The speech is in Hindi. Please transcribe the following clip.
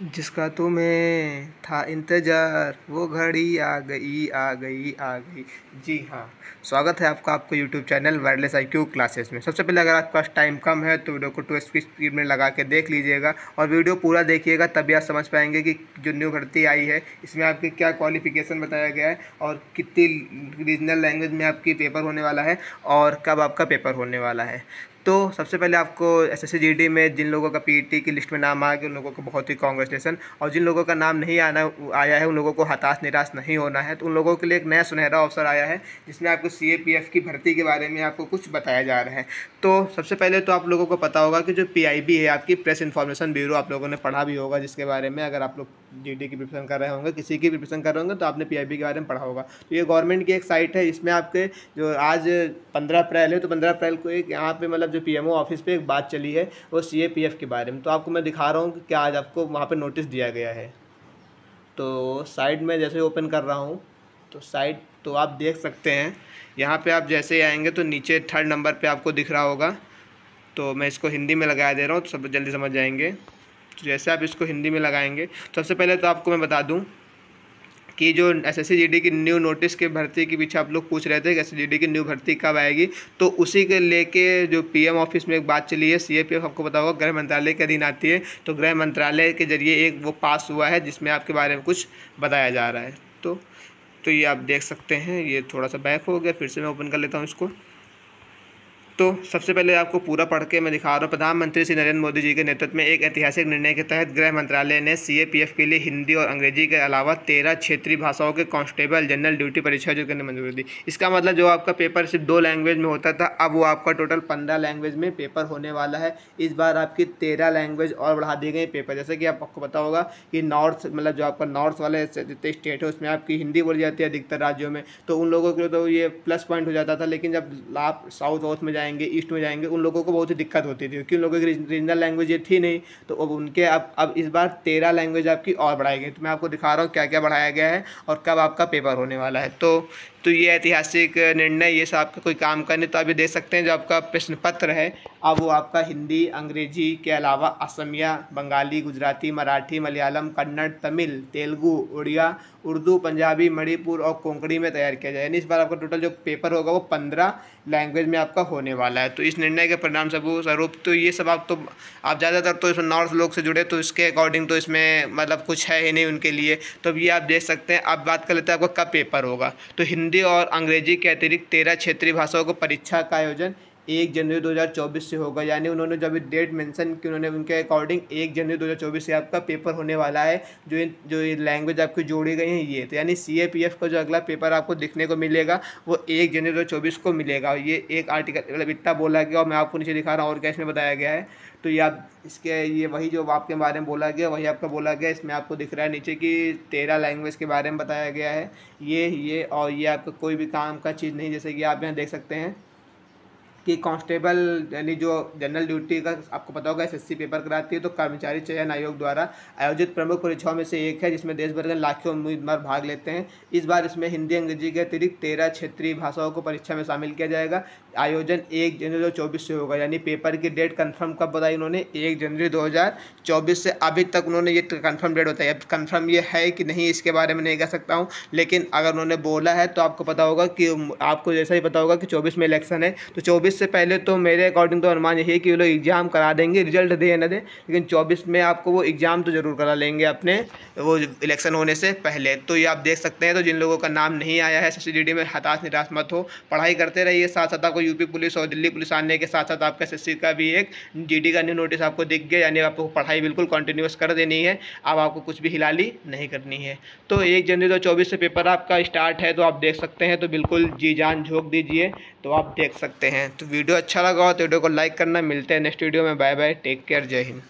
जिसका तुम्हें था इंतज़ार, वो घड़ी आ गई आ गई आ गई। जी हाँ। स्वागत है आपका, आपको YouTube channel wireless I Q classes में। सबसे पहले अगर आपके पास टाइम कम है तो वीडियो को टू की स्पीड में लगा के देख लीजिएगा और वीडियो पूरा देखिएगा, तभी आप समझ पाएँगे कि जो न्यू भर्ती आई है, इसमें आपके क्या क्वालिफिकेशन बताया गया है और कितनी रीजनल लैंग्वेज में आपकी पेपर होने वाला है और कब आपका पेपर होने वाला है। तो सबसे पहले आपको एस एस में जिन लोगों का पी की लिस्ट में नाम आ गया, उन लोगों को बहुत ही कॉन्ग्रेचुलेसन और जिन लोगों का नाम नहीं आना, आया है, उन लोगों को हताश, निराश नहीं होना है। तो उन लोगों के लिए एक नया सुनहरा अवसर आया है, जिसमें आपको सीएपीएफ की भर्ती के बारे में आपको कुछ बताया जा रहा है। तो सबसे पहले तो आप लोगों को पता होगा कि जो पीआईबी है, आपकी प्रेस इन्फॉर्मेशन ब्यूरो आप लोगों ने पढ़ा भी होगा, जिसके बारे में अगर आप लोग जीडी की प्रिपरेशन कर रहे होंगे, किसी की प्रिपरेशन कर रहे होंगे तो आपने पी के बारे में पढ़ा होगा। तो ये गवर्नमेंट की एक साइट है इसमें आपके जो आज पंद्रह अप्रैल है तो पंद्रह अप्रैल को एक यहाँ पे मतलब जो पीएमओ ऑफ़िस पे एक बात चली है, वो सीएपीएफ के बारे में। तो आपको मैं दिखा रहा हूँ कि क्या आज आपको वहाँ पर नोटिस दिया गया है। तो साइट में जैसे ओपन कर रहा हूँ तो साइट तो आप देख सकते हैं। यहाँ पर आप जैसे आएँगे तो नीचे थर्ड नंबर पर आपको दिख रहा होगा। तो मैं इसको हिंदी में लगा दे रहा हूँ तो सब जल्दी समझ जाएँगे। जैसे आप इसको हिंदी में लगाएँगे सबसे पहले तो आपको मैं बता दूँ कि जो एस एस की न्यू नोटिस के भर्ती के पीछे आप लोग पूछ रहे थे कि एस की न्यू भर्ती कब आएगी तो उसी के लेके जो पीएम ऑफ़िस में एक बात चली है सीएपीएफ आपको पता होगा, गृह मंत्रालय के अधीन आती है तो गृह मंत्रालय के ज़रिए एक वो पास हुआ है, जिसमें आपके बारे में कुछ बताया जा रहा है। तो तो ये आप देख सकते हैं, ये थोड़ा सा बैक हो गया, फिर से मैं ओपन कर लेता हूँ इसको। तो सबसे पहले आपको पूरा पढ़ के मैं दिखा रहा हूँ। प्रधानमंत्री श्री नरेंद्र मोदी जी के नेतृत्व में एक ऐतिहासिक निर्णय के तहत गृह मंत्रालय ने सीएपीएफ के लिए हिंदी और अंग्रेज़ी के अलावा तेरह क्षेत्रीय भाषाओं के कांस्टेबल जनरल ड्यूटी परीक्षा जो करने मंजूरी दी। इसका मतलब जो आपका पेपर सिर्फ़ दो लैंग्वेज में होता था, अब वो आपका टोटल पंद्रह लैंग्वेज में पेपर होने वाला है। इस बार आपकी तेरह लैंग्वेज और बढ़ा दी गई पेपर जैसे कि आपको पता होगा कि नॉर्थ मतलब जो आपका नॉर्थ वाले जितने स्टेट है, उसमें आपकी हिंदी बोली जाती है अधिकतर राज्यों में। तो उन लोगों के लिए तो ये प्लस पॉइंट हो जाता था, लेकिन जब आप साउथ वाउथ में जाएँगे, ईस्ट में जाएँगे, उन लोगों को बहुत ही दिक्कत होती थी, क्योंकि उन लोगों की रीजनल लैंग्वेज ये थी नहीं तो अब उनके अब अब इस बार तेरह लैंग्वेज आपकी और बढ़ाई गई। तो मैं आपको दिखा रहा हूँ क्या क्या बढ़ाया गया है और कब आपका पेपर होने वाला है। तो तो ये ऐतिहासिक निर्णय, ये सब आपका कोई काम करने तो अभी देख सकते हैं जो आपका प्रश्न पत्र है। अब वो आपका हिंदी, अंग्रेज़ी के अलावा असमिया, बंगाली, गुजराती, मराठी, मलयालम, कन्नड़, तमिल, तेलुगु, उड़िया, उर्दू, पंजाबी, मणिपुर और कोंकणी में तैयार किया जाए। यानी इस बार आपका टोटल जो पेपर होगा वो पंद्रह लैंग्वेज में आपका होने वाला है। तो इस निर्णय के परिणाम स्वरूप तो ये सब आप तो आप ज़्यादातर तो इसमें नॉर्थ लोग से जुड़े तो इसके अकॉर्डिंग तो इसमें मतलब कुछ है ही नहीं उनके लिए। तो ये आप देख सकते हैं आप बात कर लेते हैं आपका कब पेपर होगा। तो हिंदी और अंग्रेज़ी के अतिरिक्त तेरह क्षेत्रीय भाषाओं को परीक्षा का आयोजन एक जनवरी 2024 से होगा। यानी उन्होंने जब डेट मेंशन की उन्होंने उनके अकॉर्डिंग एक जनवरी 2024 से आपका पेपर होने वाला है जो इन, जो लैंग्वेज आपकी जोड़ी गई है ये। तो यानी CAPF का जो अगला पेपर आपको देखने को मिलेगा वो एक जनवरी दो हज़ार चौबीस को मिलेगा। ये एक आर्टिकल मतलब इतना बोला गया और मैं आपको नीचे दिखा रहा हूँ और क्या इसमें बताया गया है। तो ये आप इसके ये वही जो आपके बारे में बोला गया वही आपका बोला गया इसमें आपको दिख रहा है नीचे कि तेरह लैंग्वेज के बारे में बताया गया है। ये ये और ये आपका कोई भी काम का चीज़ नहीं जैसे कि आप यहाँ देख सकते हैं। कि कांस्टेबल, यानी जो जनरल ड्यूटी का आपको पता होगा, एसएससी पेपर कराती है तो कर्मचारी चयन आयोग द्वारा आयोजित प्रमुख परीक्षाओं में से एक है, जिसमें देश भर के लाखों उम्मीदवार भाग लेते हैं। इस बार इसमें हिंदी, अंग्रेज़ी के अतिरिक्त तेरह क्षेत्रीय भाषाओं को परीक्षा में शामिल किया जाएगा। आयोजन एक जनवरी दो से होगा, यानी पेपर की डेट कन्फर्म कब बताई उन्होंने? एक जनवरी दो हज़ार चौबीस से अभी तक उन्होंने ये कन्फर्म डेट बताई। अब कन्फर्म ये है कि नहीं, इसके बारे में नहीं कह सकता हूँ, लेकिन अगर उन्होंने बोला है तो आपको पता होगा कि, आपको जैसा ही पता होगा कि चौबीस में इलेक्शन है तो चौबीस से पहले तो मेरे अकॉर्डिंग तो अनुमान यही है कि वो लोग एग्ज़ाम करा देंगे रिज़ल्ट दे ना दे, लेकिन चौबीस में आपको वो एग्ज़ाम तो ज़रूर करा लेंगे अपने, वो इलेक्शन होने से पहले। तो ये आप देख सकते हैं तो जिन लोगों का नाम नहीं आया है एस में हताश, निराश मत हो। पढ़ाई करते रहिए साथ साथ आपको यूपी पुलिस और दिल्ली पुलिस आने के साथ साथ आपका एस का भी एक जी का न्यू नोटिस आपको दिख गया, यानी आपको पढ़ाई बिल्कुल कंटिन्यूस कर देनी है। अब आपको कुछ भी हिलाली नहीं करनी है। तो एक जनवरी दो चौबीस से पेपर आपका स्टार्ट है तो आप देख सकते हैं तो बिल्कुल जी जान झोंक दीजिए तो आप देख सकते हैं। तो वीडियो अच्छा लगा हो तो वीडियो को लाइक करना। मिलते हैं नेक्स्ट वीडियो में। Bye bye. Take care. Jai Hind.